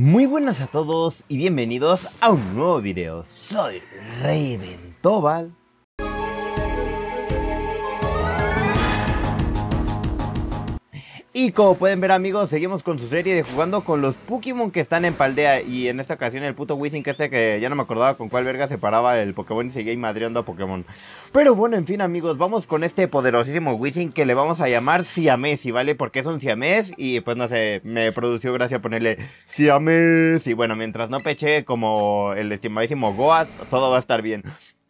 Muy buenas a todos y bienvenidos a un nuevo video. Soy Raven Tobal. Y como pueden ver amigos, seguimos con su serie de jugando con los Pokémon que están en Paldea. Y en esta ocasión el puto Wizzing que este que ya no me acordaba con cuál verga se paraba el Pokémon y seguía madreando a Pokémon. Pero bueno, en fin amigos, vamos con este poderosísimo Wizzing que le vamos a llamar Siamesi, ¿vale? Porque es un Siamés y pues no sé, me produció gracia ponerle Siamés. Y bueno, mientras no peche como el estimadísimo Goat, todo va a estar bien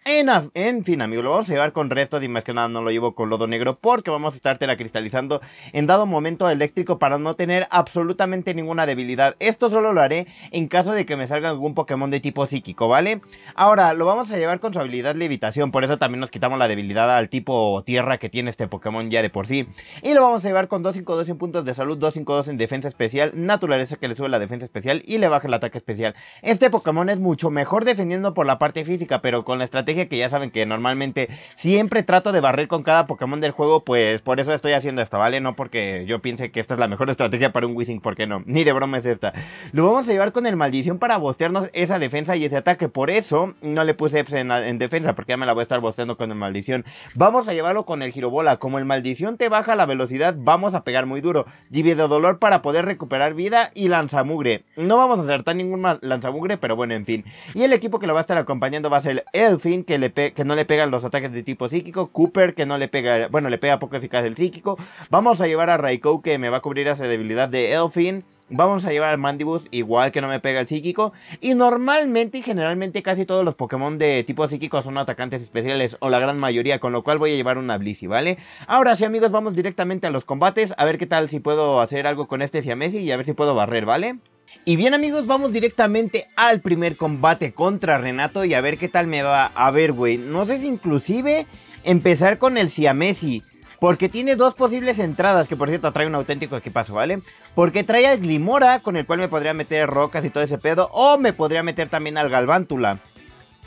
en, fin, amigos, lo vamos a llevar con restos y más que nada no lo llevo con lodo negro porque vamos a estar cristalizando en dado momento eléctrico para no tener absolutamente ninguna debilidad. Esto solo lo haré en caso de que me salga algún Pokémon de tipo psíquico, ¿vale? Ahora, lo vamos a llevar con su habilidad levitación, por eso también nos quitamos la debilidad al tipo tierra que tiene este Pokémon ya de por sí. Y lo vamos a llevar con 252 en puntos de salud, 252 en defensa especial, naturaleza que le sube la defensa especial y le baja el ataque especial. Este Pokémon es mucho mejor defendiendo por la parte física, pero con la estrategia que ya saben que normalmente siempre trato de barrer con cada Pokémon del juego, pues por eso estoy haciendo esto, ¿vale? No porque yo piense que esta es la mejor estrategia para un Wizzing, porque no, ni de broma es esta. Lo vamos a llevar con el maldición para bostearnos esa defensa y ese ataque, por eso no le puse en, en defensa, porque ya me la voy a estar bosteando con el maldición. Vamos a llevarlo con el girobola, como el maldición te baja la velocidad, vamos a pegar muy duro. Divide dolor para poder recuperar vida y lanzamugre. No vamos a acertar ningún lanzamugre, pero bueno, en fin. Y el equipo que lo va a estar acompañando va a ser Elfin, que, no le pegan los ataques de tipo psíquico. Cooper, que no le pega, bueno, le pega poco eficaz el psíquico. Vamos a llevar a Raikou, que me va a cubrir esa debilidad de Elfin. Vamos a llevar al Mandibus, igual que no me pega el psíquico. Y normalmente y generalmente casi todos los Pokémon de tipo psíquico son atacantes especiales, o la gran mayoría, con lo cual voy a llevar una Blissey, ¿vale? Ahora sí, amigos, vamos directamente a los combates, a ver qué tal si puedo hacer algo con este Siamesi y a ver si puedo barrer, ¿vale? Y bien amigos, vamos directamente al primer combate contra Renato y a ver qué tal me va. A ver, güey, no sé si inclusive empezar con el Siamesi. Porque tiene dos posibles entradas, que por cierto trae un auténtico equipazo, ¿vale? Porque trae al Glimora, con el cual me podría meter rocas y todo ese pedo. O me podría meter también al Galvántula.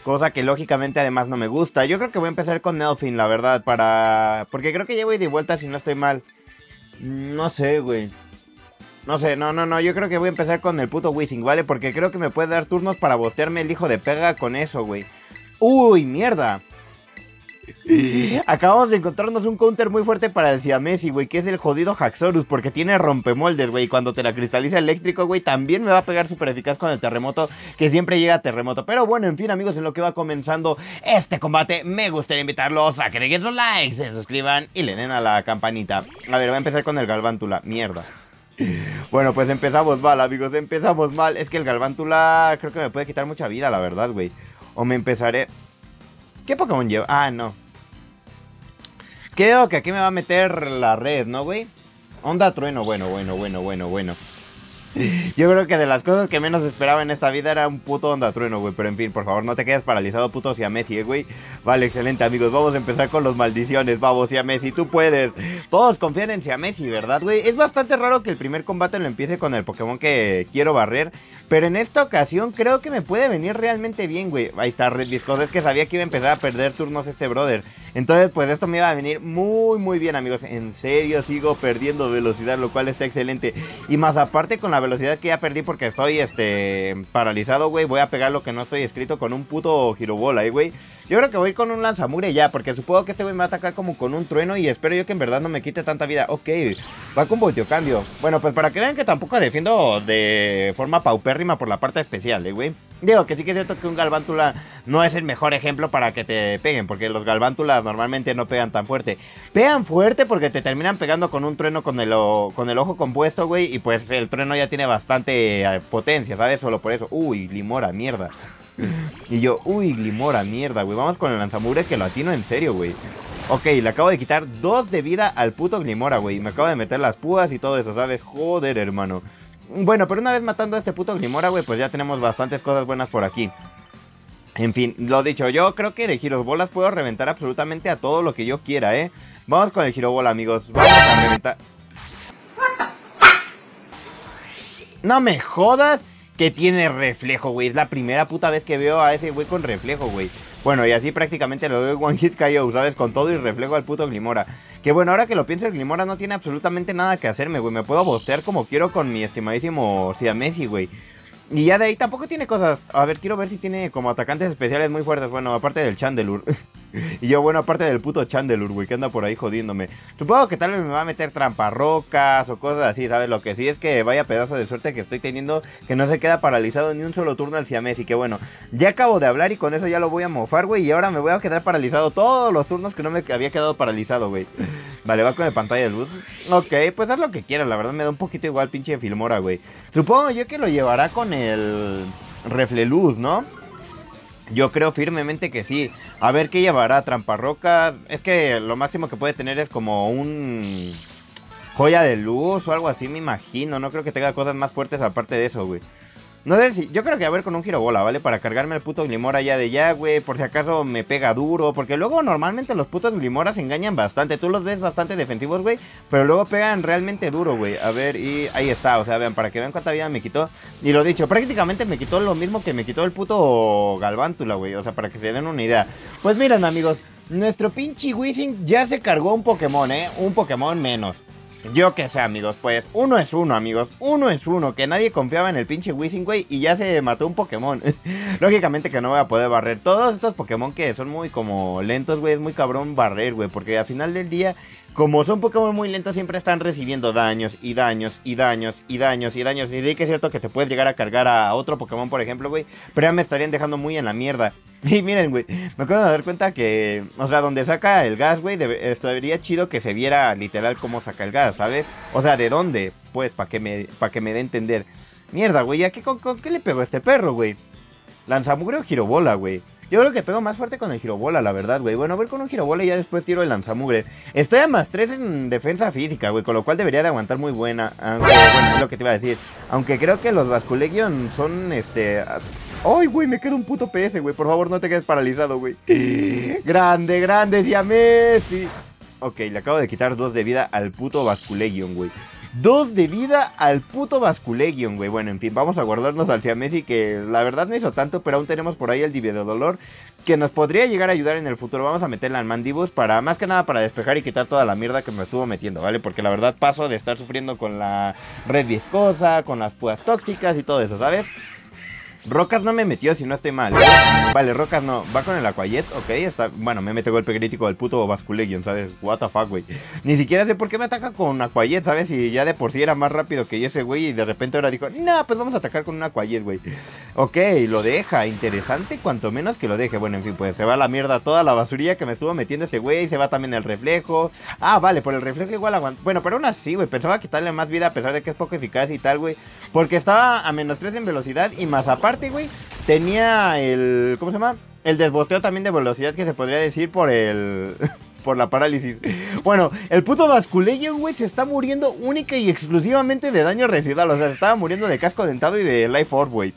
Cosa que lógicamente además no me gusta. Yo creo que voy a empezar con Nelfin, la verdad, para... Porque creo que llevo y vuelta si no estoy mal. No sé, güey. No sé, no, no, no, yo creo que voy a empezar con el puto Wizzing, ¿vale? Porque creo que me puede dar turnos para bostearme el hijo de pega con eso, güey. ¡Uy, mierda! Acabamos de encontrarnos un counter muy fuerte para el Siamesi, güey, que es el jodido Haxorus, porque tiene rompemoldes, güey. Cuando te la cristaliza eléctrico, güey, también me va a pegar súper eficaz con el terremoto, que siempre llega a terremoto. Pero bueno, en fin, amigos, en lo que va comenzando este combate, me gustaría invitarlos a que den sus likes, se suscriban y le den a la campanita. A ver, voy a empezar con el Galvántula, mierda. Bueno, pues empezamos mal, amigos, empezamos mal. Es que el Galvántula creo que me puede quitar mucha vida, la verdad, güey. O me empezaré... ¿Qué Pokémon lleva? Ah, no. Es que creo que aquí me va a meter la red, ¿no, güey? Onda trueno, bueno, bueno, bueno, bueno, bueno. Yo creo que de las cosas que menos esperaba en esta vida era un puto onda trueno, güey. Pero en fin, por favor, no te quedes paralizado, puto Messi, ¿eh, güey. Vale, excelente, amigos. Vamos a empezar con los maldiciones. Vamos, Messi, tú puedes. Todos confían en Messi, ¿verdad, güey? Es bastante raro que el primer combate lo empiece con el Pokémon que quiero barrer. Pero en esta ocasión creo que me puede venir realmente bien, güey. Ahí está, Red Discord. Es que sabía que iba a empezar a perder turnos este brother. Entonces, pues esto me iba a venir muy, muy bien, amigos. En serio, sigo perdiendo velocidad, lo cual está excelente. Y más aparte con la velocidad que ya perdí porque estoy, este, paralizado, güey. Voy a pegar lo que no estoy escrito con un puto girobola, eh, güey. Yo creo que voy con un lanzamure ya, porque supongo que este güey me va a atacar como con un trueno y espero yo que en verdad no me quite tanta vida. Ok, va con voltio cambio. Bueno, pues para que vean que tampoco defiendo de forma paupérrima por la parte especial, eh, güey. Digo que sí que es cierto que un galvántula no es el mejor ejemplo para que te peguen, porque los galvántulas normalmente no pegan tan fuerte. Pegan fuerte porque te terminan pegando con un trueno con el, con el ojo compuesto, güey, y pues el trueno ya tiene bastante eh, potencia, ¿sabes? Solo por eso. Uy, limora, mierda. Y yo, uy, Glimora, mierda, güey. Vamos con el lanzamure que lo atino en serio, güey. Ok, le acabo de quitar dos de vida al puto Glimora, güey. Me acabo de meter las púas y todo eso, ¿sabes? Joder, hermano. Bueno, pero una vez matando a este puto Glimora, güey, pues ya tenemos bastantes cosas buenas por aquí. En fin, lo dicho, yo creo que de girobolas puedo reventar absolutamente a todo lo que yo quiera, ¿eh? Vamos con el girobola, amigos. Vamos a reventar... No me jodas que tiene reflejo, güey. Es la primera puta vez que veo a ese güey con reflejo, güey. Bueno, y así prácticamente lo doy One Hit KO, ¿sabes? Con todo y reflejo al puto Glimora. Que bueno, ahora que lo pienso, el Glimora no tiene absolutamente nada que hacerme, güey. Me puedo bostear como quiero con mi estimadísimo Siamesi, güey. Y ya de ahí tampoco tiene cosas. A ver, quiero ver si tiene como atacantes especiales muy fuertes. Bueno, aparte del Chandelure. y yo, bueno, aparte del puto Chandelure, güey, que anda por ahí jodiéndome. Supongo que tal vez me va a meter tramparrocas o cosas así, ¿sabes? Lo que sí es que vaya pedazo de suerte que estoy teniendo que no se queda paralizado ni un solo turno al Siamés. Y que bueno, ya acabo de hablar y con eso ya lo voy a mofar, güey. Y ahora me voy a quedar paralizado todos los turnos que no me había quedado paralizado, güey. Vale, va con el pantalla de luz. Ok, pues haz lo que quieras, la verdad me da un poquito igual pinche Filmora, güey. Supongo yo que lo llevará con el refleluz, ¿no? Yo creo firmemente que sí. A ver qué llevará Tramparroca. Es que lo máximo que puede tener es como un joya de luz o algo así, me imagino. No creo que tenga cosas más fuertes aparte de eso, güey. No sé si, yo creo que a ver con un girobola, ¿vale? Para cargarme el puto Glimora ya de ya, güey. Por si acaso me pega duro. Porque luego normalmente los putos Glimoras engañan bastante. Tú los ves bastante defensivos, güey. Pero luego pegan realmente duro, güey. A ver, y ahí está. O sea, vean, para que vean cuánta vida me quitó. Y lo dicho, prácticamente me quitó lo mismo que me quitó el puto Galvántula, güey. O sea, para que se den una idea. Pues miren, amigos. Nuestro pinche Wizzing ya se cargó un Pokémon, ¿eh? Un Pokémon menos. Yo qué sé, amigos, pues uno es uno, amigos. Uno es uno, que nadie confiaba en el pinche Wizzing, güey, y ya se mató un Pokémon. Lógicamente que no voy a poder barrer. Todos estos Pokémon que son muy como lentos, güey, es muy cabrón barrer, güey, porque al final del día como son Pokémon muy lentos, siempre están recibiendo daños y daños y daños y daños y daños. Y sí que es cierto que te puedes llegar a cargar a otro Pokémon, por ejemplo, güey. Pero ya me estarían dejando muy en la mierda. Y miren, güey, me acabo de dar cuenta que, o sea, donde saca el gas, güey, estaría chido que se viera literal cómo saca el gas, ¿sabes? O sea, ¿de dónde? Pues, para que, me, que me dé a entender. Mierda, güey, ¿a qué le pegó a este perro, güey? ¿Lanzamugre o girobola, güey? Yo creo que pego más fuerte con el girobola, la verdad, güey. Bueno, a ver con un girobola y ya después tiro el lanzamugre. Estoy a más 3 en defensa física, güey, con lo cual debería de aguantar muy buena. Aunque, bueno, es lo que te iba a decir. Aunque creo que los Basculegion son, este... ¡Ay, güey! Me queda un puto PS, güey. Por favor, no te quedes paralizado, güey. grande, grande, si a Messi. Ok, le acabo de quitar dos de vida al puto Basculegion, güey. Dos de vida al puto Basculegion, güey. Bueno, en fin, vamos a guardarnos al Messi que la verdad no hizo tanto, pero aún tenemos por ahí el Divide de Dolor que nos podría llegar a ayudar en el futuro. Vamos a meterla en Mandibus para, más que nada, para despejar y quitar toda la mierda que me estuvo metiendo, ¿vale? Porque la verdad paso de estar sufriendo con la red viscosa, con las púas tóxicas y todo eso, ¿sabes? Rocas no me metió si no estoy mal. Vale, Rocas no. Va con el Aquayet, ok. Está... Bueno, me mete golpe crítico del puto Basculegion, ¿sabes? What the fuck, güey. Ni siquiera sé por qué me ataca con Aquayet, ¿sabes? Y ya de por sí era más rápido que ese güey. Y de repente ahora dijo, no, pues vamos a atacar con un Aquayet, güey. Ok, lo deja. Interesante, cuanto menos que lo deje. Bueno, en fin, pues se va la mierda toda la basurilla que me estuvo metiendo este güey. Se va también el reflejo. Ah, vale, por el reflejo igual aguanta. Bueno, pero aún así, güey. Pensaba quitarle más vida a pesar de que es poco eficaz y tal, güey. Porque estaba a menos 3 en velocidad. Y más aparte, tenía el. ¿Cómo se llama? El desbosteo también de velocidad que se podría decir por el. por la parálisis. Bueno, el puto Basculegion, güey, se está muriendo única y exclusivamente de daño residual. O sea, se estaba muriendo de casco dentado y de Life Orb, güey.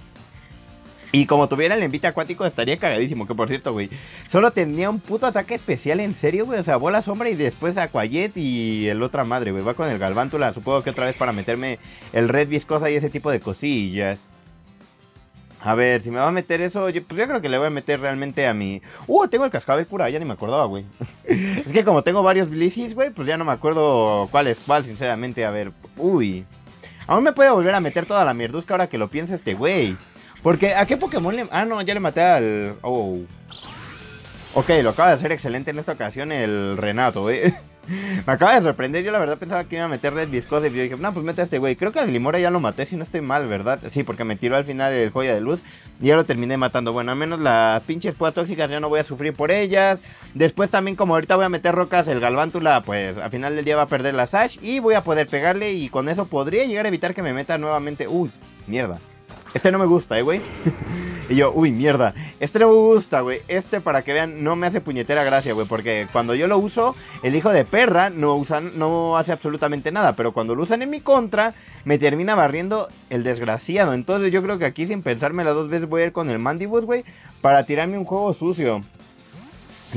Y como tuviera el envite acuático estaría cagadísimo, que por cierto, güey. Solo tenía un puto ataque especial en serio, güey. O sea, bola sombra y después Aquayet y el otra madre, güey. Va con el Galvántula, supongo que otra vez para meterme el Red Viscosa y ese tipo de cosillas. A ver, si me va a meter eso, pues yo creo que le voy a meter realmente a mi... Uh, tengo el cascabel cura, ya ni me acordaba, güey. es que como tengo varios Blizzies, güey, pues ya no me acuerdo cuál es cuál, sinceramente. A ver, uy. Aún me puede volver a meter toda la mierdusca ahora que lo piensa este güey. Porque, ¿a qué Pokémon le...? Ah, no, ya le maté al... Oh. Ok, lo acaba de hacer excelente en esta ocasión el Renato, güey. Me acaba de sorprender. Yo la verdad pensaba que iba a meter red viscosa y dije, no, pues mete a este güey. Creo que al Limora ya lo maté, si no estoy mal, ¿verdad? Sí, porque me tiró al final el joya de luz y ya lo terminé matando. Bueno, al menos las pinches púas tóxicas ya no voy a sufrir por ellas. Después también, como ahorita voy a meter rocas, el Galvántula, pues al final del día va a perder la Sash y voy a poder pegarle y con eso podría llegar a evitar que me meta nuevamente. Uy, mierda. Este no me gusta, eh, güey. Y yo, uy, mierda. Este no me gusta, güey. Este, para que vean, no me hace puñetera gracia, güey. Porque cuando yo lo uso, el hijo de perra no, usan, no hace absolutamente nada. Pero cuando lo usan en mi contra, me termina barriendo el desgraciado. Entonces yo creo que aquí, sin pensármela dos veces, voy a ir con el Mandibus, güey. Para tirarme un juego sucio.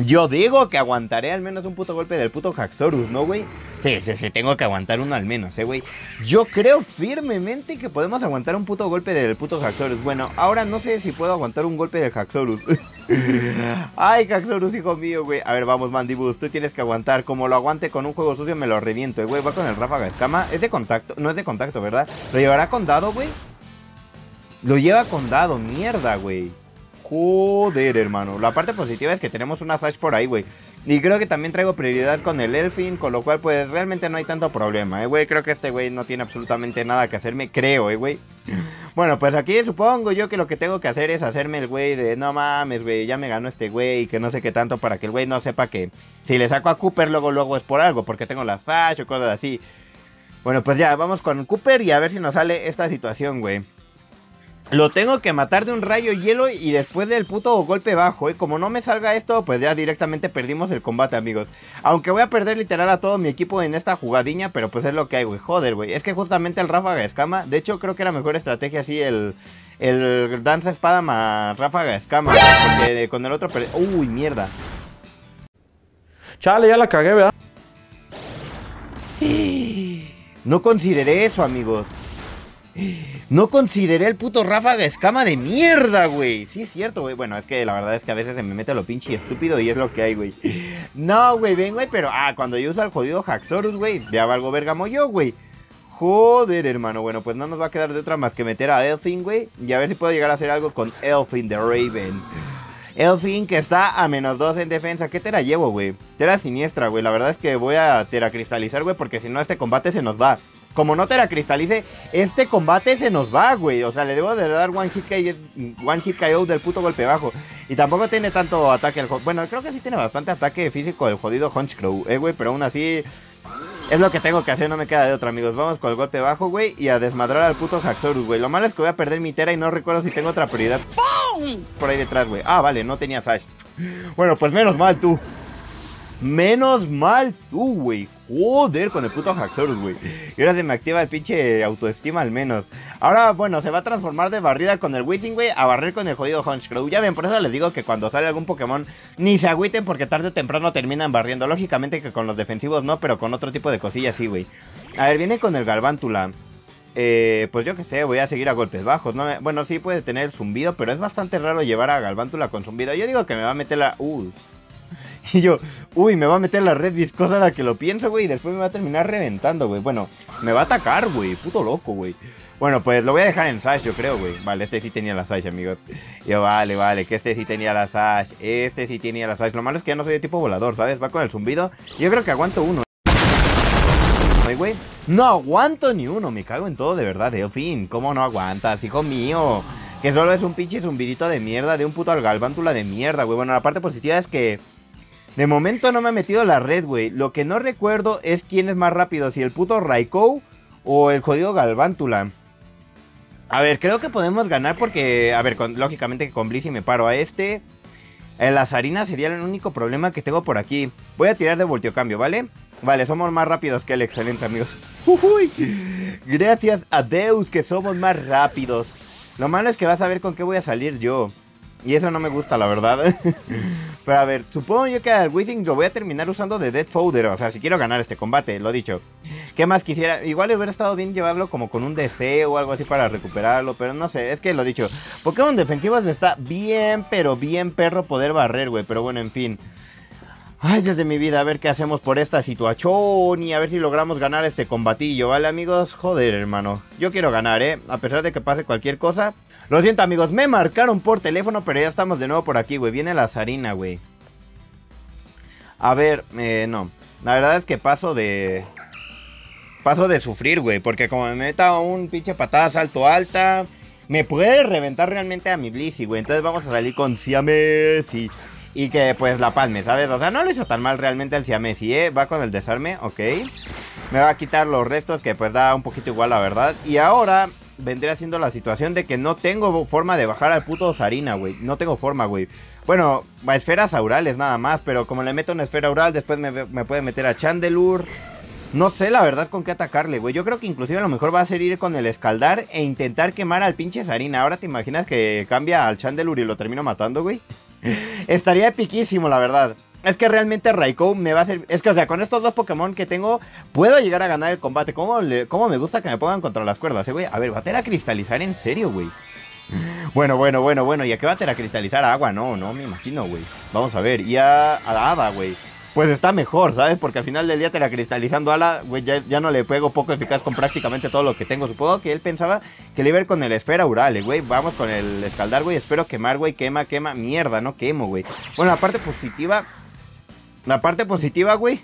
Yo digo que aguantaré al menos un puto golpe del puto Haxorus, ¿no, güey? Sí, sí, sí, tengo que aguantar uno al menos, eh, güey. Yo creo firmemente que podemos aguantar un puto golpe del puto Haxorus. Bueno, ahora no sé si puedo aguantar un golpe del Haxorus. Ay, Haxorus, hijo mío, güey. A ver, vamos, Mandibus, tú tienes que aguantar. Como lo aguante con un juego sucio, me lo reviento, eh, güey. Va con el ráfaga escama. Es de contacto, no es de contacto, ¿verdad? ¿Lo llevará con dado, güey? Lo lleva con dado, mierda, güey. Joder, hermano. La parte positiva es que tenemos una Sash por ahí, güey. Y creo que también traigo prioridad con el Elfin, con lo cual pues realmente no hay tanto problema, eh, güey. Creo que este güey no tiene absolutamente nada que hacerme, creo, eh, güey. Bueno, pues aquí supongo yo que lo que tengo que hacer es hacerme el güey de no mames, güey, ya me ganó este güey, que no sé qué tanto para que el güey no sepa que si le saco a Cooper luego luego es por algo, porque tengo la Sash o cosas así. Bueno, pues ya, vamos con Cooper y a ver si nos sale esta situación, güey. Lo tengo que matar de un rayo hielo y después del puto golpe bajo, ¿eh? Como no me salga esto, pues ya directamente perdimos el combate, amigos. Aunque voy a perder literal a todo mi equipo en esta jugadiña, pero pues es lo que hay, güey. Joder, güey. Es que justamente el ráfaga escama, de hecho creo que era mejor estrategia así el... El danza espada más ráfaga escama, porque con el otro... Uy, mierda. Chale, ya la cagué, ¿verdad? No consideré eso, amigos. No consideré el puto ráfaga escama de mierda, güey. Sí, es cierto, güey. Bueno, es que la verdad es que a veces se me mete lo pinche estúpido y es lo que hay, güey. No, güey, ven, güey, pero ah, cuando yo uso el jodido Haxorus, güey, ya valgo vergamo yo, güey. Joder, hermano. Bueno, pues no nos va a quedar de otra más que meter a Elfin, güey. Y a ver si puedo llegar a hacer algo con Elfin de Raven. Elfin que está a menos 2 en defensa. ¿Qué tera llevo, güey? Tera siniestra, güey. La verdad es que voy a teracristalizar, güey, porque si no este combate se nos va como no te la cristalice, este combate se nos va, güey. O sea, le debo de dar one hit, KO, one hit KO del puto golpe bajo. Y tampoco tiene tanto ataque. El, bueno, creo que sí tiene bastante ataque físico el jodido Hunchcrow, eh, güey. Pero aún así, es lo que tengo que hacer, no me queda de otra, amigos. Vamos con el golpe bajo, güey, y a desmadrar al puto Haxorus, güey. Lo malo es que voy a perder mi Tera y no recuerdo si tengo otra prioridad. Por ahí detrás, güey. Ah, vale, no tenía Sash. Bueno, pues menos mal tú. Menos mal tú, güey. Joder, con el puto Haxorus, güey. Y ahora se me activa el pinche autoestima al menos. Ahora, bueno, se va a transformar de barrida con el Wizzing, güey, a barrer con el jodido Hunchcrow. Ya ven, por eso les digo que cuando sale algún Pokémon, ni se agüiten porque tarde o temprano terminan barriendo. Lógicamente que con los defensivos no, pero con otro tipo de cosillas sí, güey. A ver, viene con el Galvántula. Eh, pues yo qué sé, voy a seguir a golpes bajos. ¿no? Bueno, sí puede tener zumbido, pero es bastante raro llevar a Galvántula con zumbido. Yo digo que me va a meter la... Uh, Y yo, uy, me va a meter la red viscosa a la que lo pienso, güey. Y después me va a terminar reventando, güey. Bueno, me va a atacar, güey. Puto loco, güey. Bueno, pues lo voy a dejar en Sash, yo creo, güey. Vale, este sí tenía la Sash, amigos. Yo, vale, vale, que este sí tenía la Sash. Este sí tenía la Sash. Lo malo es que ya no soy de tipo volador, ¿sabes? Va con el zumbido. Yo creo que aguanto uno. güey. No aguanto ni uno. Me cago en todo, de verdad, de fin. ¿Cómo no aguantas, hijo mío? Que solo es un pinche zumbidito de mierda de un puto algalvántula de mierda, güey. Bueno, la parte positiva es que de momento no me ha metido la red, güey. Lo que no recuerdo es quién es más rápido, si el puto Raikou o el jodido Galvántula. A ver, creo que podemos ganar porque, a ver, lógicamente que con Blissey me paro a este. En las harinas sería el único problema que tengo por aquí. Voy a tirar de voltio cambio, ¿vale? Vale, somos más rápidos que el excelente, amigos. Uy, gracias a Deus que somos más rápidos. Lo malo es que vas a ver con qué voy a salir yo. Y eso no me gusta, la verdad. Pero a ver, supongo yo que al Withing lo voy a terminar usando de Dead Fodder. O sea, si quiero ganar este combate, lo dicho. ¿Qué más quisiera? Igual hubiera estado bien llevarlo como con un DC o algo así para recuperarlo. Pero no sé, es que lo dicho. Pokémon defensivos está bien, pero bien perro poder barrer, güey. Pero bueno, en fin. Ay, Dios de mi vida, a ver qué hacemos por esta situación y a ver si logramos ganar este combatillo, ¿vale, amigos? Joder, hermano. Yo quiero ganar, ¿eh? A pesar de que pase cualquier cosa. Lo siento, amigos, me marcaron por teléfono, pero ya estamos de nuevo por aquí, güey. Viene la zarina, güey. A ver, eh, no. La verdad es que paso de... Paso de sufrir, güey, porque como me meta un pinche patada salto alta... Me puede reventar realmente a mi Blissey, güey. Entonces vamos a salir con Siames y que pues la palme, ¿sabes? O sea, no lo hizo tan mal realmente el Siamesi, ¿eh? Va con el desarme, ok. Me va a quitar los restos que pues da un poquito igual, la verdad. Y ahora vendría siendo la situación de que no tengo forma de bajar al puto Sarina, güey. No tengo forma, güey. Bueno, a esferas aurales nada más, pero como le meto una esfera aural, después me, me puede meter a Chandelure. No sé la verdad con qué atacarle, güey. Yo creo que inclusive a lo mejor va a ser ir con el escaldar e intentar quemar al pinche Sarina. Ahora te imaginas que cambia al Chandelure y lo termino matando, güey. Estaría epiquísimo, la verdad. Es que realmente Raikou me va a ser... Es que, o sea, con estos dos Pokémon que tengo, puedo llegar a ganar el combate. ¿Cómo, me gusta que me pongan contra las cuerdas, eh, güey? A ver, ¿va a cristalizar en serio, güey? Bueno, bueno, bueno, bueno. ¿Y a qué va a cristalizar agua? No, no me imagino, güey. Vamos a ver. Y a, a la hada, güey. Pues está mejor, ¿sabes? Porque al final del día te la cristalizando ala, güey, ya, ya, no le pego poco eficaz con prácticamente todo lo que tengo. Supongo que él pensaba que le iba a ir con el esfera urale, güey. Vamos con el escaldar, güey. Espero quemar, güey. Quema, quema. Mierda, no quemo, güey. Bueno, la parte positiva. La parte positiva, güey.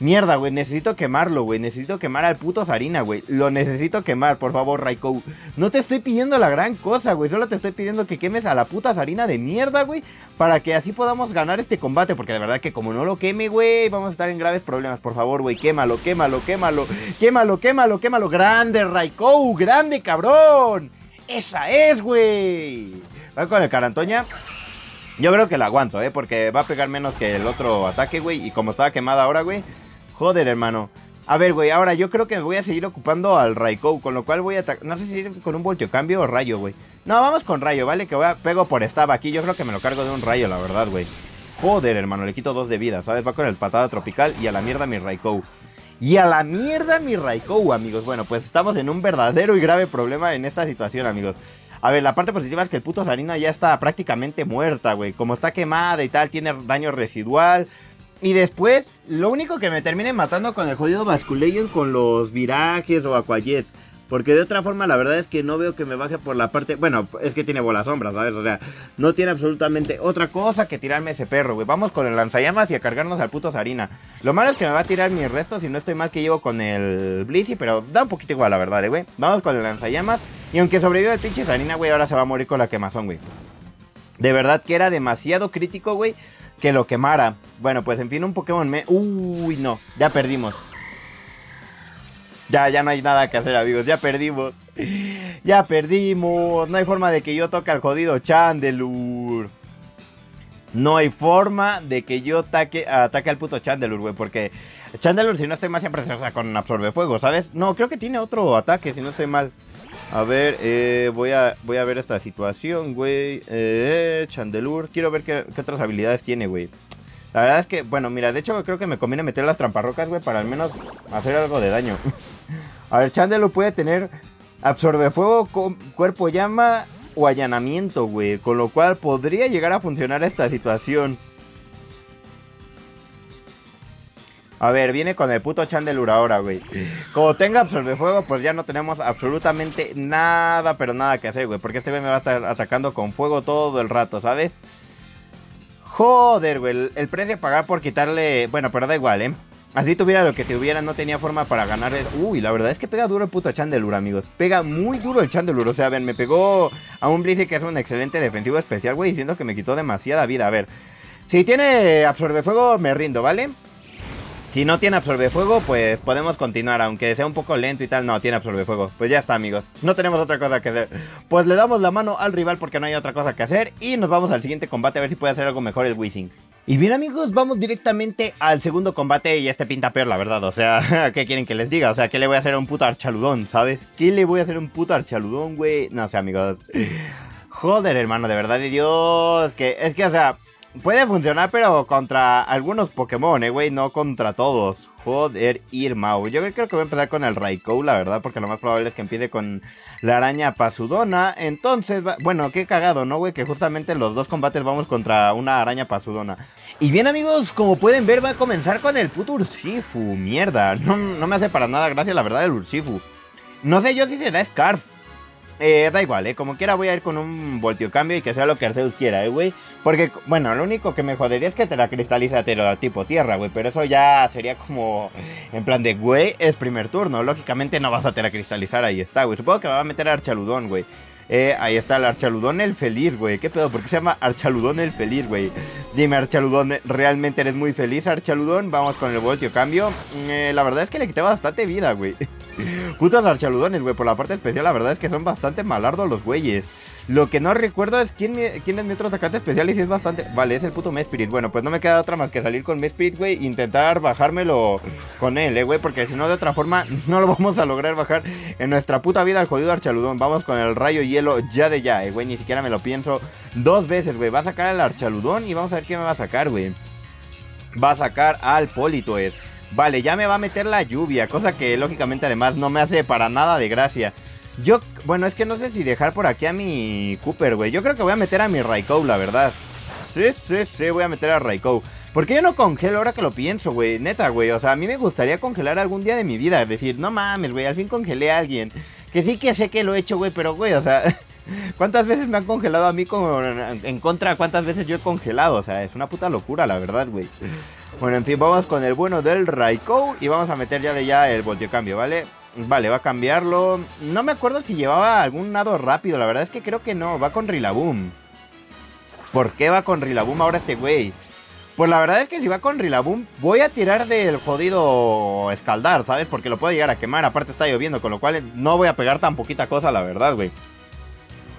Mierda, güey, necesito quemarlo, güey. Necesito quemar al puto Sarina, güey. Lo necesito quemar, por favor, Raikou. No te estoy pidiendo la gran cosa, güey. Solo te estoy pidiendo que quemes a la puta Sarina de mierda, güey. Para que así podamos ganar este combate. Porque de verdad que como no lo queme, güey, vamos a estar en graves problemas. Por favor, güey, quémalo, quémalo, quémalo. Quémalo, quémalo, quémalo. Grande, Raikou. Grande, cabrón. Esa es, güey. Va con el Carantoña. Yo creo que la aguanto, ¿eh? Porque va a pegar menos que el otro ataque, güey. Y como estaba quemada ahora, güey. Joder, hermano. A ver, güey, ahora yo creo que me voy a seguir ocupando al Raikou, con lo cual voy a No sé si ir con un voltio cambio o rayo, güey. No, vamos con rayo, ¿vale? Que voy a pego por estaba aquí. Yo creo que me lo cargo de un rayo, la verdad, güey. Joder, hermano, le quito dos de vida, ¿sabes? Va con el patada tropical y a la mierda mi Raikou. Y a la mierda mi Raikou, amigos. Bueno, pues estamos en un verdadero y grave problema en esta situación, amigos. A ver, la parte positiva es que el puto Sarina ya está prácticamente muerta, güey. Como está quemada y tal, tiene daño residual. Y después, lo único que me termine matando con el jodido Basculegion con los virajes o Aquajets. Porque de otra forma, la verdad es que no veo que me baje por la parte. Bueno, es que tiene bolas sombras, ¿sabes? O sea, no tiene absolutamente otra cosa que tirarme ese perro, güey. Vamos con el lanzallamas y a cargarnos al puto Sarina. Lo malo es que me va a tirar mis restos si no estoy mal que llevo con el Blissey, pero da un poquito igual, la verdad, eh, güey. Vamos con el lanzallamas. Y aunque sobreviva el pinche Sarina, güey, ahora se va a morir con la quemazón, güey. De verdad que era demasiado crítico, güey, que lo quemara. Bueno, pues en fin, un Pokémon me... Uy, no, ya perdimos. Ya, ya no hay nada que hacer, amigos. Ya perdimos. Ya perdimos. No hay forma de que yo toque al jodido Chandelure. No hay forma de que yo ataque, ataque al puto Chandelure, güey. Porque Chandelure, si no estoy mal, siempre se usa con absorbe fuego, ¿sabes? No, creo que tiene otro ataque, si no estoy mal. A ver, eh, voy, a, voy a ver esta situación, güey. Eh, Chandelure. Quiero ver qué, qué otras habilidades tiene, güey. La verdad es que, bueno, mira, de hecho creo que me conviene meter las tramparrocas, güey, para al menos hacer algo de daño. A ver, Chandelo puede tener absorbe fuego, cuerpo llama o allanamiento, güey. Con lo cual podría llegar a funcionar esta situación. A ver, viene con el puto Chandelure ahora, güey. Como tenga absorbe fuego, pues ya no tenemos absolutamente nada, pero nada que hacer, güey. Porque este güey me va a estar atacando con fuego todo el rato, ¿sabes? Joder, güey. El precio a pagar por quitarle. Bueno, pero da igual, ¿eh? Así tuviera lo que tuviera, no tenía forma para ganar. Uy, la verdad es que pega duro el puto Chandelure, amigos. Pega muy duro el Chandelure. O sea, ven, me pegó a un Blissey que es un excelente defensivo especial, güey, diciendo que me quitó demasiada vida. A ver, si tiene absorbe fuego, me rindo, ¿vale? Si no tiene absorbe fuego, pues podemos continuar, aunque sea un poco lento y tal. No, tiene absorbe fuego. Pues ya está, amigos. No tenemos otra cosa que hacer. Pues le damos la mano al rival porque no hay otra cosa que hacer. Y nos vamos al siguiente combate a ver si puede hacer algo mejor el Wizzing. Y bien amigos, vamos directamente al segundo combate y este pinta peor, la verdad. O sea, ¿qué quieren que les diga? O sea, ¿qué le voy a hacer a un puto archaludón, sabes? ¿Qué le voy a hacer a un puto archaludón, güey? No sé, amigos. Joder, hermano, de verdad de Dios. Que es que, o sea, Puede funcionar, pero contra algunos Pokémon, eh, güey, no contra todos. Joder, Irmau. Yo creo que voy a empezar con el Raikou, la verdad, porque lo más probable es que empiece con la araña pasudona. Entonces, bueno, qué cagado, ¿no, güey? Que justamente los dos combates vamos contra una araña pasudona. Y bien, amigos, como pueden ver, va a comenzar con el puto Urshifu. Mierda, no, no me hace para nada gracia, la verdad, el Urshifu. No sé yo si será Scarf, eh, da igual, eh. Como quiera voy a ir con un voltio cambio y que sea lo que Arceus quiera, eh, güey. Porque, bueno, lo único que me jodería es que te la cristaliza tipo tierra, güey. Pero eso ya sería como en plan de, güey, es primer turno. Lógicamente no vas a te la cristalizar, ahí está, güey. Supongo que va a meter a Archaludón, güey. Eh, ahí está el Archaludón el feliz, güey. ¿Qué pedo? ¿Por qué se llama Archaludón el feliz, güey? Dime, Archaludón, ¿realmente eres muy feliz, Archaludón? Vamos con el voltio cambio. Eh, la verdad es que le quité bastante vida, güey. Putos Archaludones, güey. Por la parte especial, la verdad es que son bastante malardos los güeyes. Lo que no recuerdo es quién, quién es mi otro atacante especial y si es bastante... Vale, es el puto Mespirit. Bueno, pues no me queda otra más que salir con Mespirit, güey. Intentar bajármelo con él, eh, güey. Porque si no, de otra forma, no lo vamos a lograr bajar en nuestra puta vida al jodido Archaludón. Vamos con el rayo hielo ya de ya, eh, güey. Ni siquiera me lo pienso dos veces, güey. Va a sacar al Archaludón y vamos a ver qué me va a sacar, güey. Va a sacar al Politoed. Vale, ya me va a meter la lluvia. Cosa que lógicamente además no me hace para nada de gracia. Yo, bueno, es que no sé si dejar por aquí a mi Cooper, güey. Yo creo que voy a meter a mi Raikou, la verdad. Sí, sí, sí, voy a meter a Raikou. ¿Por qué yo no congelo ahora que lo pienso, güey? Neta, güey. O sea, a mí me gustaría congelar algún día de mi vida. Decir, no mames, güey, al fin congelé a alguien. Que sí que sé que lo he hecho, güey, pero, güey, o sea... ¿Cuántas veces me han congelado a mí en contra? ¿Cuántas veces yo he congelado? O sea, es una puta locura, la verdad, güey. Bueno, en fin, vamos con el bueno del Raikou y vamos a meter ya de ya el cambio, ¿vale? Vale, va a cambiarlo. No me acuerdo si llevaba algún nado rápido, la verdad es que creo que no, va con Rilaboom. ¿Por qué va con Rilaboom ahora este güey? Pues la verdad es que si va con Rilaboom, voy a tirar del jodido escaldar, ¿sabes? Porque lo puedo llegar a quemar, aparte está lloviendo, con lo cual no voy a pegar tan poquita cosa, la verdad, güey.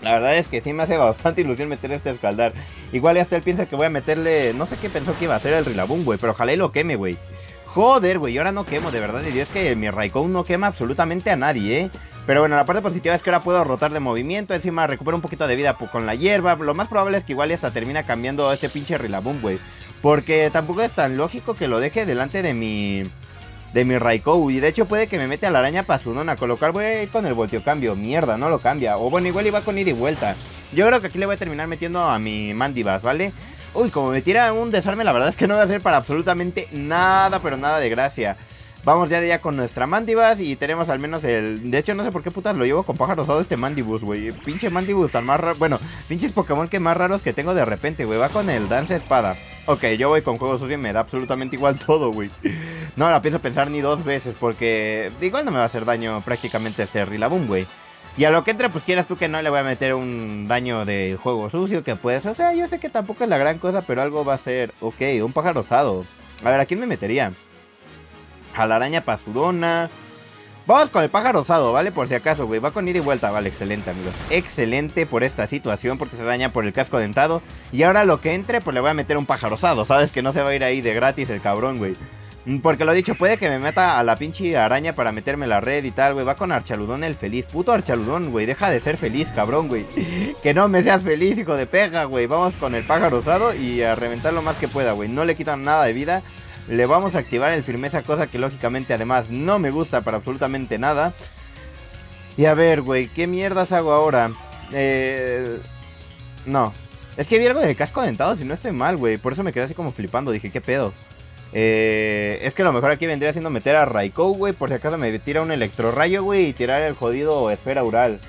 La verdad es que sí me hace bastante ilusión meter este escaldar. Igual hasta él piensa que voy a meterle. No sé qué pensó que iba a hacer el Rilaboom, güey. Pero ojalá y lo queme, güey. Joder, güey. Ahora no quemo, de verdad. Y Dios que mi Raikou no quema absolutamente a nadie, ¿eh? Pero bueno, la parte positiva es que ahora puedo rotar de movimiento. Encima recupero un poquito de vida con la hierba. Lo más probable es que igual hasta termina cambiando este pinche Rilaboom, güey. Porque tampoco es tan lógico que lo deje delante de mi de mi Raikou. Y de hecho puede que me mete a la araña lo cual voy a ir con el volteo cambio. Mierda, no lo cambia. O bueno, igual iba con ida y vuelta. Yo creo que aquí le voy a terminar metiendo a mi Mandibas, ¿vale? Uy, como me tira un desarme, la verdad es que no va a ser para absolutamente nada, pero nada de gracia. Vamos ya de ya con nuestra Mandibas y tenemos al menos el... De hecho, no sé por qué putas lo llevo con pájaro rosado este Mandibus, güey. Pinche Mandibus tan más raro... Bueno, pinches Pokémon que más raros que tengo de repente, güey. Va con el Dance Espada. Ok, yo voy con Juego Sucio y me da absolutamente igual todo, güey. No la pienso pensar ni dos veces porque igual no me va a hacer daño prácticamente este Rillaboom, güey. Y a lo que entre, pues quieras tú que no le voy a meter un daño de juego sucio que puedes. O sea, yo sé que tampoco es la gran cosa, pero algo va a ser. Ok, un pájaro rosado. A ver, ¿a quién me metería? A la araña pasudona. Vamos con el pájaro rosado, ¿vale? Por si acaso, güey. Va con ida y vuelta. Vale, excelente, amigos. Excelente por esta situación, porque se daña por el casco dentado. Y ahora lo que entre, pues le voy a meter un pájaro rosado. ¿Sabes? Que no se va a ir ahí de gratis el cabrón, güey. Mm, porque lo dicho, puede que me meta a la pinche araña para meterme la red y tal, güey. Va con Archaludón el feliz. Puto Archaludón, güey. Deja de ser feliz, cabrón, güey. Que no me seas feliz, hijo de pega, güey. Vamos con el pájaro rosado y a reventar lo más que pueda, güey. No le quitan nada de vida. Le vamos a activar el firmeza, cosa que lógicamente además no me gusta para absolutamente nada. Y a ver, güey, ¿qué mierdas hago ahora? Eh... No. Es que vi algo de casco dentado, si no estoy mal, güey. Por eso me quedé así como flipando. Dije, ¿qué pedo? Eh, es que lo mejor aquí vendría siendo meter a Raikou, güey. Por si acaso me tira un electrorrayo, güey. Y tirar el jodido esfera oral.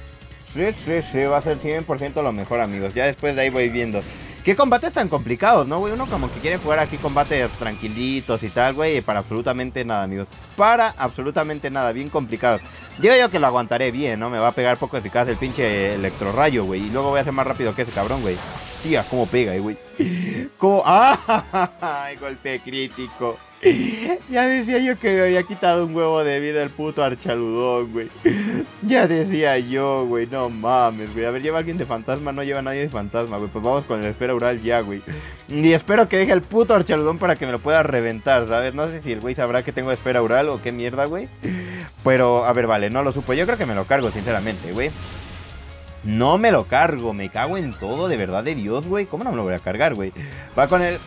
Sí, sí, sí, va a ser 100% lo mejor, amigos. Ya después de ahí voy viendo. ¿Qué combates tan complicados, no, güey? Uno como que quiere jugar aquí combates tranquilitos y tal, güey, para absolutamente nada, amigos. Para absolutamente nada, bien complicado. Digo yo que lo aguantaré bien, ¿no? Me va a pegar poco eficaz el pinche electrorrayo, güey. Y luego voy a ser más rápido que ese cabrón, güey. Tía, cómo pega, güey. ¿Cómo? ¡Ah! Golpe crítico. Ya decía yo que me había quitado un huevo de vida el puto archaludón, güey. Ya decía yo, güey, no mames, güey. A ver, lleva alguien de fantasma, no lleva nadie de fantasma, güey. Pues vamos con el espera oral ya, güey. Y espero que deje el puto archaludón para que me lo pueda reventar, ¿sabes? No sé si el güey sabrá que tengo espera oral o qué mierda, güey. Pero, a ver, vale, no lo supo. Yo creo que me lo cargo, sinceramente, güey. No me lo cargo, me cago en todo, de verdad de Dios, güey. ¿Cómo no me lo voy a cargar, güey? Va con el...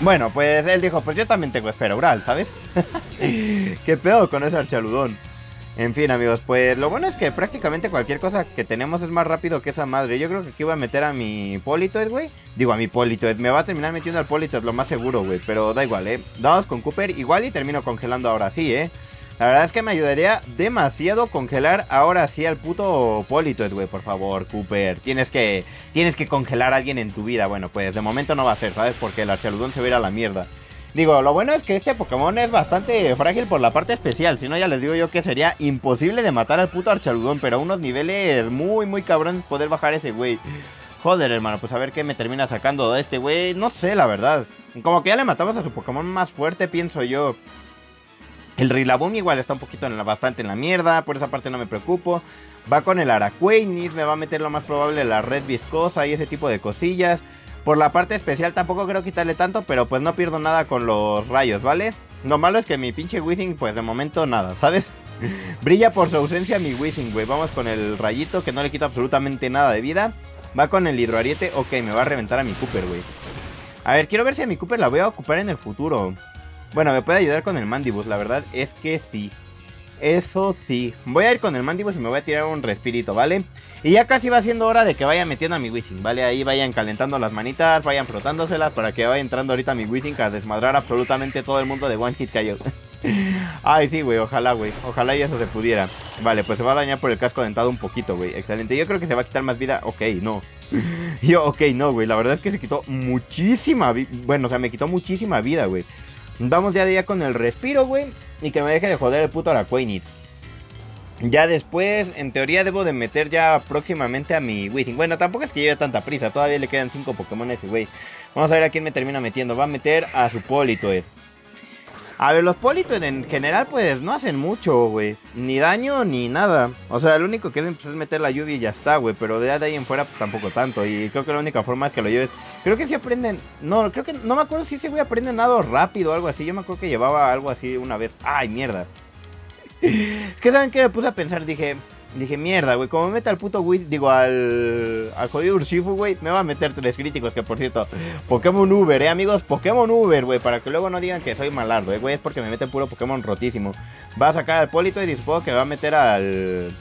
Bueno, pues él dijo, pues yo también tengo espera oral, ¿sabes? ¿Qué pedo con ese archaludón? En fin, amigos, pues lo bueno es que prácticamente cualquier cosa que tenemos es más rápido que esa madre. Yo creo que aquí voy a meter a mi Politoed, güey. Digo, a mi Politoed. Me va a terminar metiendo al Politoed, lo más seguro, güey. Pero da igual, ¿eh? Vamos con Cooper. Igual y termino congelando ahora sí, ¿eh? La verdad es que me ayudaría demasiado congelar ahora sí al puto Politoed, güey, por favor, Cooper. Tienes que, tienes que congelar a alguien en tu vida. Bueno, pues de momento no va a ser, ¿sabes? Porque el Archaludón se va a ir a la mierda. Digo, lo bueno es que este Pokémon es bastante frágil por la parte especial. Si no, ya les digo yo que sería imposible de matar al puto Archaludón. Pero a unos niveles muy, muy cabrones poder bajar ese güey. Joder, hermano, pues a ver qué me termina sacando este güey. No sé, la verdad. Como que ya le matamos a su Pokémon más fuerte, pienso yo. El Rillaboom igual está un poquito en la, bastante en la mierda, por esa parte no me preocupo. Va con el Araquainid, me va a meter lo más probable la red viscosa y ese tipo de cosillas. Por la parte especial tampoco creo quitarle tanto, pero pues no pierdo nada con los rayos, ¿vale? Lo malo es que mi pinche Wizzing, pues de momento nada, ¿sabes? Brilla por su ausencia mi Wizzing, güey. Vamos con el rayito que no le quita absolutamente nada de vida. Va con el hidroariete. Ok, me va a reventar a mi Cooper, güey. A ver, quiero ver si a mi Cooper la voy a ocupar en el futuro. Bueno, me puede ayudar con el Mandibus, la verdad es que sí. Eso sí. Voy a ir con el Mandibus y me voy a tirar un respirito, ¿vale? Y ya casi va siendo hora de que vaya metiendo a mi Wizzing, ¿vale? Ahí vayan calentando las manitas, vayan frotándoselas para que vaya entrando ahorita mi Wizzing a desmadrar absolutamente todo el mundo de One Hit KO. Ay, sí, güey, ojalá, güey. Ojalá y eso se pudiera. Vale, pues se va a dañar por el casco dentado un poquito, güey. Excelente. Yo creo que se va a quitar más vida. Ok, no. Yo, ok, no, güey. La verdad es que se quitó muchísima vida. Bueno, o sea, me quitó muchísima vida, güey. Vamos ya de día con el respiro, güey. Y que me deje de joder el puto Araquanid. Ya después, en teoría, debo de meter ya próximamente a mi Wizzing. Bueno, tampoco es que lleve tanta prisa. Todavía le quedan 5 Pokémon a ese güey. Vamos a ver a quién me termina metiendo. Va a meter a su Politoed. A ver, los Politoed en general, pues, no hacen mucho, güey. Ni daño, ni nada. O sea, lo único que hacen pues, es meter la lluvia y ya está, güey. Pero de ahí en fuera, pues, tampoco tanto. Y creo que la única forma es que lo lleves... Creo que si aprenden... No, creo que... No me acuerdo si ese güey aprende nada rápido o algo así. Yo me acuerdo que llevaba algo así una vez. Ay, mierda. es que saben que me puse a pensar, dije, dije, mierda, güey, como me mete al puto Wiz, digo, al, al jodido Urshifu, güey, me va a meter tres críticos, que por cierto, Pokémon Uber, eh, amigos, Pokémon Uber, güey, para que luego no digan que soy malardo, eh, güey, es porque me mete puro Pokémon rotísimo. Va a sacar al Polito y supongo que va a meter al,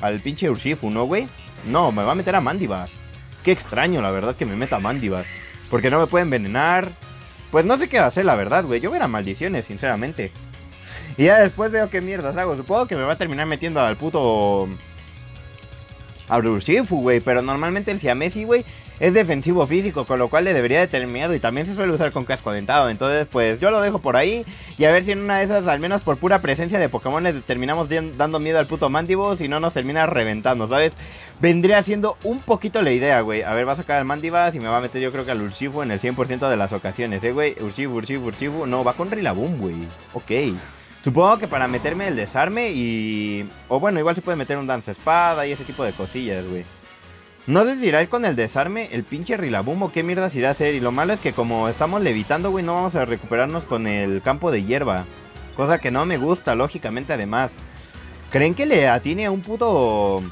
al pinche Urshifu, ¿no, güey? No, me va a meter a Mandibas. Qué extraño, la verdad, que me meta a Mandibas. Porque no me puede envenenar. Pues no sé qué hacer, la verdad, güey. Yo a maldiciones, sinceramente. Y ya después veo qué mierdas hago. Supongo que me va a terminar metiendo al puto. A Urshifu, güey. Pero normalmente el Siamesi, güey, es defensivo físico. Con lo cual le debería de tener miedo. Y también se suele usar con casco dentado. Entonces, pues yo lo dejo por ahí. Y a ver si en una de esas, al menos por pura presencia de Pokémon, le terminamos dando miedo al puto Mandibus. Y no nos termina reventando, ¿sabes? Vendría siendo un poquito la idea, güey. A ver, va a sacar al Mandibas y me va a meter yo creo que al Urshifu en el 100% de las ocasiones, ¿eh, güey? Urshifu, Urshifu, Urshifu. No, va con Rillaboom, güey. Ok. Supongo que para meterme el desarme y... O bueno, igual se puede meter un danza espada y ese tipo de cosillas, güey. No sé ir con el desarme, el pinche Rillaboom o qué mierdas irá a hacer. Y lo malo es que como estamos levitando, güey, no vamos a recuperarnos con el campo de hierba. Cosa que no me gusta, lógicamente, además. ¿Creen que le atiene a un puto...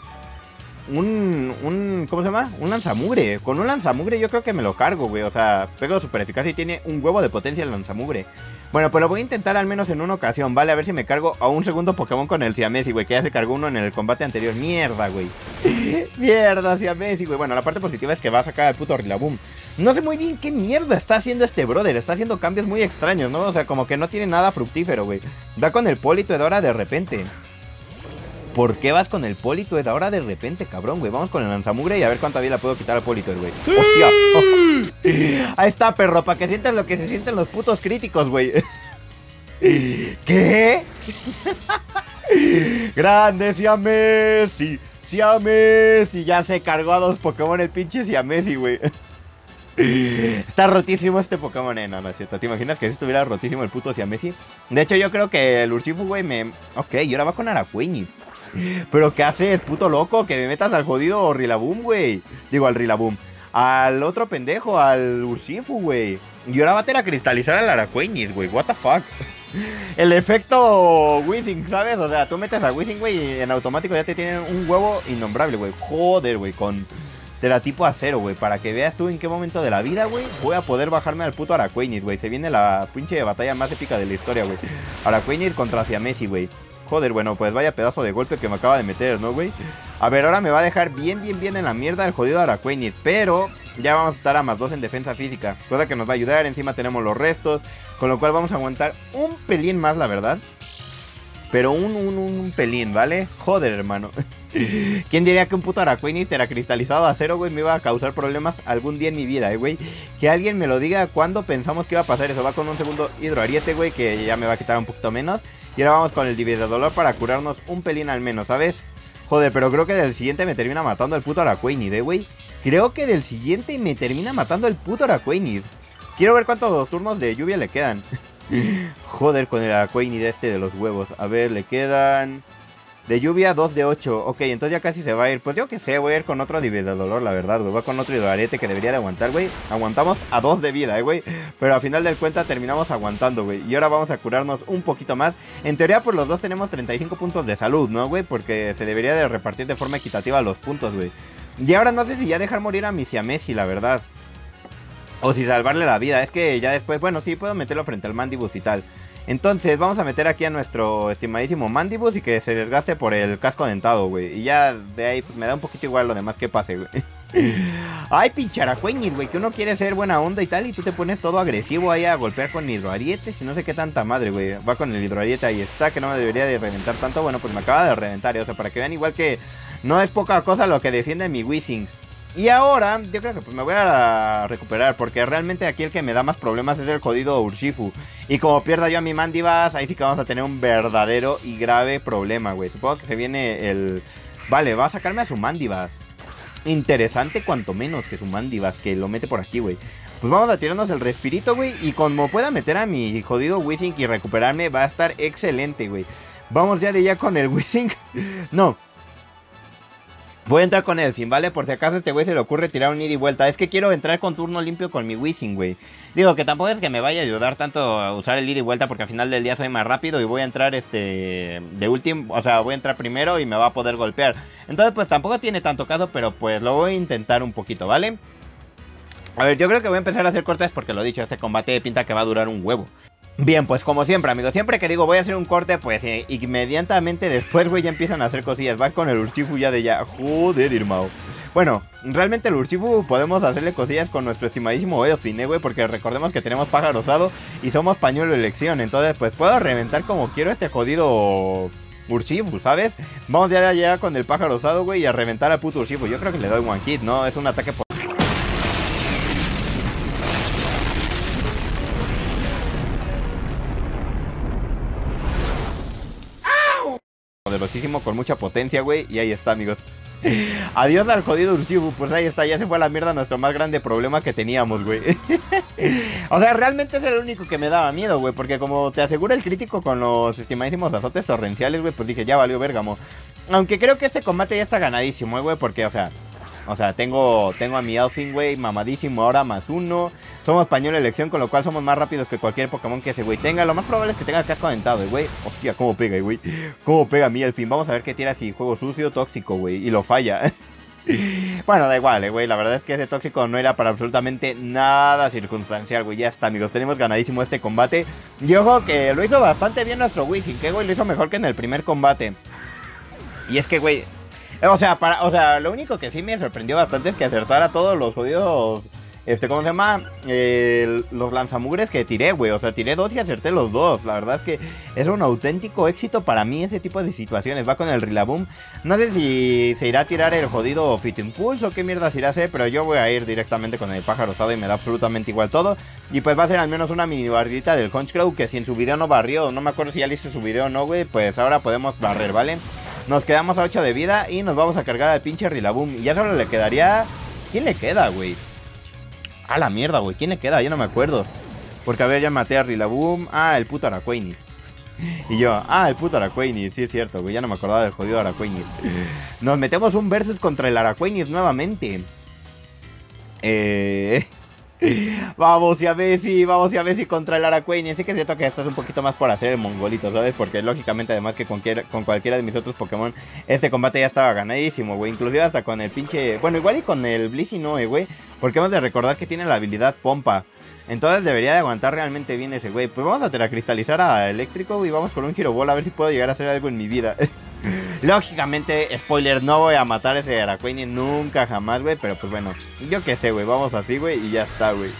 Un, un, ¿cómo se llama? Un lanzamugre. Con un lanzamugre yo creo que me lo cargo, güey. O sea, pego super eficaz y tiene un huevo de potencia el lanzamugre. Bueno, pues lo voy a intentar al menos en una ocasión, ¿vale? A ver si me cargo a un segundo Pokémon con el Siamesi, güey. Que ya se cargó uno en el combate anterior. Mierda, güey. mierda, Siamesi, güey. Bueno, la parte positiva es que va a sacar al puto Rillaboom. No sé muy bien qué mierda está haciendo este brother. Está haciendo cambios muy extraños, ¿no? O sea, como que no tiene nada fructífero, güey. Da con el Polito Edora de repente. ¿Por qué vas con el Politoed ahora de repente, cabrón, güey? Vamos con el lanzamugre y a ver cuánta vida puedo quitar al Politoed, güey. ¡Hostia! Ahí está, perro, para que sientas lo que se sienten los putos críticos, güey. ¿Qué? Grande Siamesi. Siamesi. Ya se cargó a dos Pokémon el pinche Siamesi, güey. Está rotísimo este Pokémon, eh, no, no es cierto. ¿Te imaginas que si estuviera rotísimo el puto Siamesi? De hecho, yo creo que el Urshifu, güey, me... Ok, y ahora va con Araquini. Pero ¿qué haces, puto loco? Que me metas al jodido Rillaboom, güey. Digo, al Rillaboom. Al otro pendejo, al Urshifu, güey. Y ahora va a tener a cristalizar al Araqueñis, güey. What the fuck. El efecto Wizzing, ¿sabes? O sea, tú metes a Wizzing, güey, y en automático ya te tienen un huevo innombrable, güey. Joder, güey, con de la tipo acero, güey. Para que veas tú en qué momento de la vida, güey, voy a poder bajarme al puto Araqueñis, güey. Se viene la pinche batalla más épica de la historia, güey. Araqueñis contra Siamesi, güey. Joder, bueno, pues vaya pedazo de golpe que me acaba de meter, ¿no, güey? A ver, ahora me va a dejar bien, bien, bien en la mierda el jodido Araquenid. Pero ya vamos a estar a más 2 en defensa física. Cosa que nos va a ayudar. Encima tenemos los restos. Con lo cual vamos a aguantar un pelín más, la verdad. Pero un, un, un pelín, ¿vale? Joder, hermano. ¿Quién diría que un puto Araquenid era cristalizado a cero, güey, me iba a causar problemas algún día en mi vida, eh, güey? Que alguien me lo diga cuando pensamos que iba a pasar eso. Va con un segundo hidroariete, güey, que ya me va a quitar un poquito menos. Y ahora vamos con el dolor para curarnos un pelín al menos, ¿sabes? Joder, pero creo que del siguiente me termina matando el puto Araquanid, ¿eh, güey? Creo que del siguiente me termina matando el puto Araquanid. Quiero ver cuántos turnos de lluvia le quedan. Joder, con el Araquanid este de los huevos. A ver, le quedan... De lluvia, 2 de 8. Ok, entonces ya casi se va a ir. Pues yo que sé, voy a ir con otro de dolor, la verdad, güey. Voy con otro hidroarete que debería de aguantar, güey. Aguantamos a 2 de vida, eh, güey. Pero al final del cuenta terminamos aguantando, güey. Y ahora vamos a curarnos un poquito más. En teoría, pues los dos tenemos 35 puntos de salud, ¿no, güey? Porque se debería de repartir de forma equitativa los puntos, güey. Y ahora no sé si ya dejar morir a mi Siamesi, la verdad. O si salvarle la vida. Es que ya después, bueno, sí, puedo meterlo frente al Mandibus y tal. Entonces vamos a meter aquí a nuestro estimadísimo Mandibus y que se desgaste por el casco dentado, güey. Y ya de ahí pues, me da un poquito igual lo demás que pase, güey. Ay, pincharacueñis, güey, que uno quiere ser buena onda y tal y tú te pones todo agresivo ahí a golpear con hidroarietes y no sé qué tanta madre, güey. Va con el hidroariete ahí está, que no me debería de reventar tanto. Bueno, pues me acaba de reventar, o sea, para que vean igual que no es poca cosa lo que defiende mi Wishing. Y ahora, yo creo que pues me voy a recuperar, porque realmente aquí el que me da más problemas es el jodido Urshifu. Y como pierda yo a mi Mandibas, ahí sí que vamos a tener un verdadero y grave problema, güey. Supongo que se viene el... Vale, va a sacarme a su Mandibas. Interesante cuanto menos que su Mandibas, que lo mete por aquí, güey. Pues vamos a tirarnos el respirito, güey. Y como pueda meter a mi jodido Wishing y recuperarme, va a estar excelente, güey. Vamos ya de ya con el Wishing. no, Voy a entrar con Elfin, ¿vale? Por si acaso a este güey se le ocurre tirar un ida y vuelta. Es que quiero entrar con turno limpio con mi Wizzing, güey. Digo que tampoco es que me vaya a ayudar tanto a usar el ida y vuelta porque al final del día soy más rápido y voy a entrar este de último, o sea, voy a entrar primero y me va a poder golpear. Entonces, pues tampoco tiene tanto caso, pero pues lo voy a intentar un poquito, ¿vale? A ver, yo creo que voy a empezar a hacer cortes porque lo dicho, este combate pinta que va a durar un huevo. Bien, pues como siempre, amigos, siempre que digo voy a hacer un corte, pues eh, inmediatamente después, güey, ya empiezan a hacer cosillas. Va con el Urshifu ya de ya. Joder, hermano. Bueno, realmente el Urshifu podemos hacerle cosillas con nuestro estimadísimo Elfin, eh, güey, porque recordemos que tenemos pájaro rosado y somos pañuelo elección. Entonces, pues puedo reventar como quiero este jodido Urshifu, ¿sabes? Vamos ya allá con el pájaro rosado, güey, y a reventar al puto Urshifu. Yo creo que le doy one hit, ¿no? Es un ataque por con mucha potencia, güey. Y ahí está, amigos. Adiós al jodido Urshifu. Pues ahí está, ya se fue a la mierda nuestro más grande problema que teníamos, güey. o sea, realmente es el único que me daba miedo, güey. Porque como te asegura el crítico con los estimadísimos azotes torrenciales, güey, pues dije, ya valió vergamo. Aunque creo que este combate ya está ganadísimo, eh, güey, porque, o sea, o sea, tengo, tengo a mi Elfin, güey, mamadísimo ahora más uno. Somos español elección, con lo cual somos más rápidos que cualquier Pokémon que ese güey tenga. Lo más probable es que tenga casco dentado, güey. Hostia, cómo pega, güey. Cómo pega a mi Elfin. Vamos a ver qué tira si juego sucio, tóxico, güey. Y lo falla. bueno, da igual, eh, güey. La verdad es que ese tóxico no era para absolutamente nada circunstancial, güey. Ya está, amigos. Tenemos ganadísimo este combate. Y ojo que lo hizo bastante bien nuestro Wizzing, que, güey, lo hizo mejor que en el primer combate. Y es que, güey, o sea, para, o sea, lo único que sí me sorprendió bastante es que acertara todos los jodidos. Este, ¿cómo se llama? los lanzamugres que tiré, güey. O sea, tiré dos y acerté los dos. La verdad es que es un auténtico éxito para mí ese tipo de situaciones. Va con el Rillaboom. No sé si se irá a tirar el jodido Fit Impulse o qué mierda se irá a hacer. Pero yo voy a ir directamente con el pájaro rosado y me da absolutamente igual todo. Y pues va a ser al menos una mini barrita del Crow que si en su video no barrió, no me acuerdo si ya le hice su video o no, güey. Pues ahora podemos barrer, ¿vale? Nos quedamos a 8 de vida y nos vamos a cargar al pinche Rillaboom. Y ya solo le quedaría... ¿Quién le queda, güey? A la mierda, güey. ¿Quién le queda? Yo no me acuerdo. Porque a ver, ya maté a Rillaboom. Ah, el puto Araquaini. Y yo, ah, el puto Araquaini. Sí, es cierto, güey. Ya no me acordaba del jodido Araquaini. Nos metemos un versus contra el Araquaini nuevamente. Eh... vamos y a ver si, vamos y a ver si contra el Araquain. Sí que es cierto que estás un poquito más por hacer el mongolito, ¿sabes? Porque lógicamente además que con, con cualquiera de mis otros Pokémon, este combate ya estaba ganadísimo, güey. Inclusive hasta con el pinche... Bueno, igual y con el Blissey no, eh, güey. Porque hemos de recordar que tiene la habilidad Pompa. Entonces debería de aguantar realmente bien ese güey. Pues vamos a teracristalizar a Eléctrico y vamos con un Giro Ball a ver si puedo llegar a hacer algo en mi vida. Lógicamente, spoiler, no voy a matar ese Araquaini nunca jamás, güey. Pero pues bueno, yo qué sé, güey. Vamos así, güey, y ya está, güey.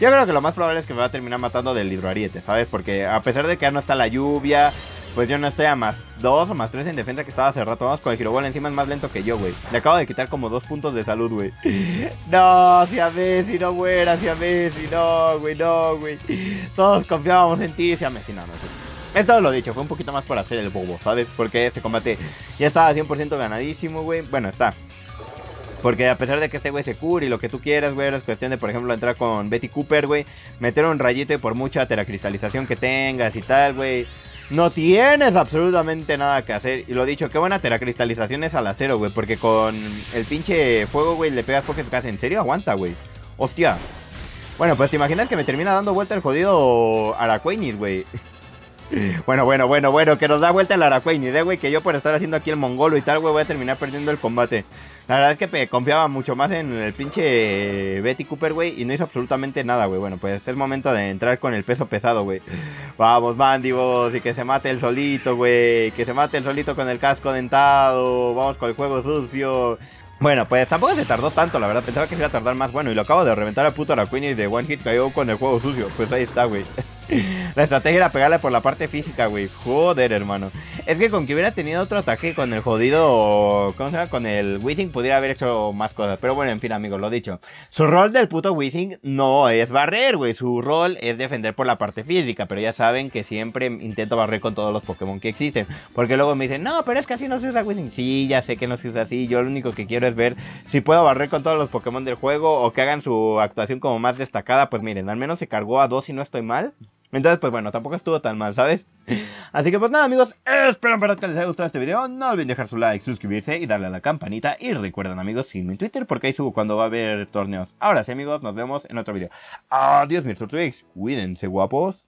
Yo creo que lo más probable es que me va a terminar matando del hidroariete, ¿sabes? Porque a pesar de que ya no está la lluvia, pues yo no estoy a más 2 o más 3 en defensa que estaba hace rato. Vamos con el Giroball encima es más lento que yo, güey. Le acabo de quitar como dos puntos de salud, güey. No, si a Messi, no muera, si a Messi, no, güey, no, güey. Todos confiábamos en ti, si a Messi, no, no sé. Es lo dicho, fue un poquito más por hacer el bobo, ¿sabes? Porque este combate ya estaba 100% ganadísimo, güey. Bueno, está. Porque a pesar de que este güey se cure y lo que tú quieras, güey, es cuestión de, por ejemplo, entrar con Betty Cooper, güey. Meter un rayito y por mucha teracristalización que tengas y tal, güey. No tienes absolutamente nada que hacer. Y lo dicho, qué buena teracristalización es al acero, güey. Porque con el pinche fuego, güey, le pegas porque te ¿En serio? Aguanta, güey. Hostia. Bueno, pues te imaginas que me termina dando vuelta el jodido Araquainis, güey. Bueno, bueno, bueno, bueno, que nos da vuelta el Araquaini, ¿eh, güey? Que yo por estar haciendo aquí el mongolo y tal, güey, voy a terminar perdiendo el combate. La verdad es que confiaba mucho más en el pinche Betty Cooper, güey, y no hizo absolutamente nada, güey. Bueno, pues es momento de entrar con el peso pesado, güey. Vamos, Mandibos, y que se mate el solito, güey. Que se mate el solito con el casco dentado. Vamos con el juego sucio. Bueno, pues tampoco se tardó tanto, la verdad. Pensaba que se iba a tardar más. Bueno, y lo acabo de reventar a puto Araquini y de One Hit cayó con el juego sucio. Pues ahí está, güey. La estrategia era pegarle por la parte física, güey. Joder, hermano. Es que con que hubiera tenido otro ataque con el jodido. ¿Cómo se llama? Con el Wizzing pudiera haber hecho más cosas. Pero bueno, en fin, amigos, lo dicho. Su rol del puto Wizzing no es barrer, güey. Su rol es defender por la parte física. Pero ya saben que siempre intento barrer con todos los Pokémon que existen. Porque luego me dicen, no, pero es que así no se usa Wizzing. Sí, ya sé que no se usa así. Yo lo único que quiero es ver si puedo barrer con todos los Pokémon del juego. O que hagan su actuación como más destacada. Pues miren, al menos se cargó a dos si no estoy mal. Entonces, pues bueno, tampoco estuvo tan mal, ¿sabes? Así que pues nada, amigos, espero en verdad que les haya gustado este video. No olviden dejar su like, suscribirse y darle a la campanita. Y recuerden, amigos, sígueme en Twitter porque ahí subo cuando va a haber torneos. Ahora sí, amigos, nos vemos en otro video. Adiós, mis Twix. Cuídense, guapos.